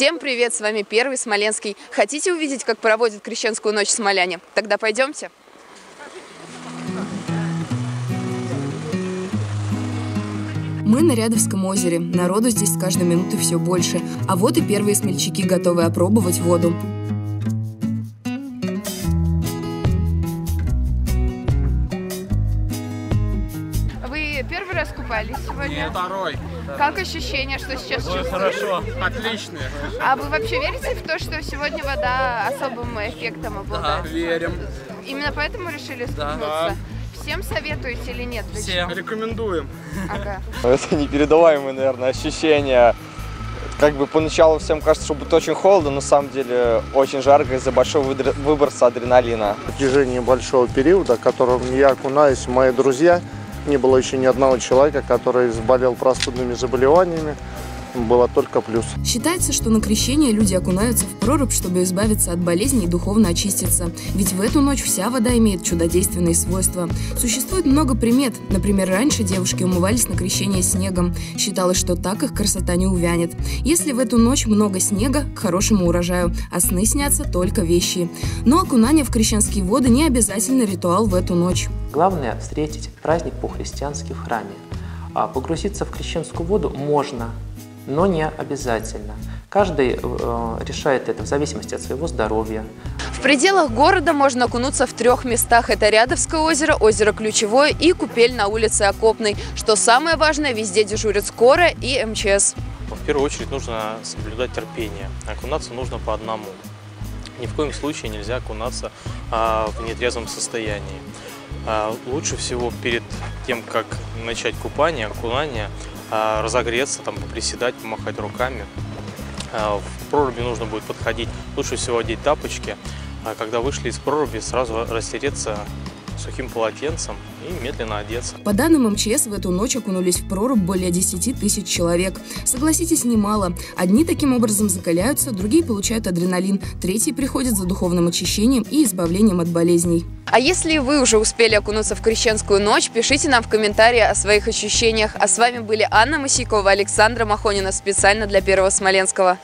Всем привет, с вами Первый Смоленский. Хотите увидеть, как проводят крещенскую ночь смоляне? Тогда пойдемте. Мы на Рядовском озере. Народу здесь с каждой минуты все больше. А вот и первые смельчаки готовы опробовать воду. Вы первый раз купались сегодня? Второй. Как ощущение, что сейчас Ой, чувствуете? хорошо. Отлично. А вы вообще верите в то, что сегодня вода особым эффектом обладает? Верим. Именно поэтому решили скупнуться? Всем советуете или нет? Всем. Рекомендуем. Ага. Это непередаваемые, наверное, ощущения. Как бы поначалу всем кажется, что будет очень холодно, но на самом деле очень жарко из-за большого выброса адреналина. В протяжении большого периода, в котором я окунаюсь, мои друзья, не было еще ни одного человека, который заболел простудными заболеваниями, было только плюс. Считается, что на крещение люди окунаются в прорубь, чтобы избавиться от болезней и духовно очиститься. Ведь в эту ночь вся вода имеет чудодейственные свойства. Существует много примет. Например, раньше девушки умывались на крещение снегом. Считалось, что так их красота не увянет. Если в эту ночь много снега, к хорошему урожаю, а сны снятся только вещи. Но окунание в крещенские воды не обязательно ритуал в эту ночь. Главное – встретить праздник по-христиански в храме. А погрузиться в крещенскую воду можно, но не обязательно. Каждый э, решает это в зависимости от своего здоровья. В пределах города можно окунуться в трех местах. Это Рядовское озеро, озеро Ключевое и купель на улице Окопной. Что самое важное, везде дежурят скорая и МЧС. В первую очередь нужно соблюдать терпение. Окунаться нужно по одному. Ни в коем случае нельзя окунаться а, в нетрезвом состоянии. А, лучше всего перед тем, как начать купание, окунание, а, разогреться, там, поприседать, помахать руками. А, в проруби нужно будет подходить, лучше всего одеть тапочки. А когда вышли из проруби, сразу растереться сухим полотенцем и медленно одеться. По данным МЧС, в эту ночь окунулись в прорубь более 10 тысяч человек. Согласитесь, немало. Одни таким образом закаляются, другие получают адреналин, третьи приходят за духовным очищением и избавлением от болезней. А если вы уже успели окунуться в крещенскую ночь, пишите нам в комментарии о своих ощущениях. А с вами были Анна Масикова, Александра Махонина специально для Первого Смоленского.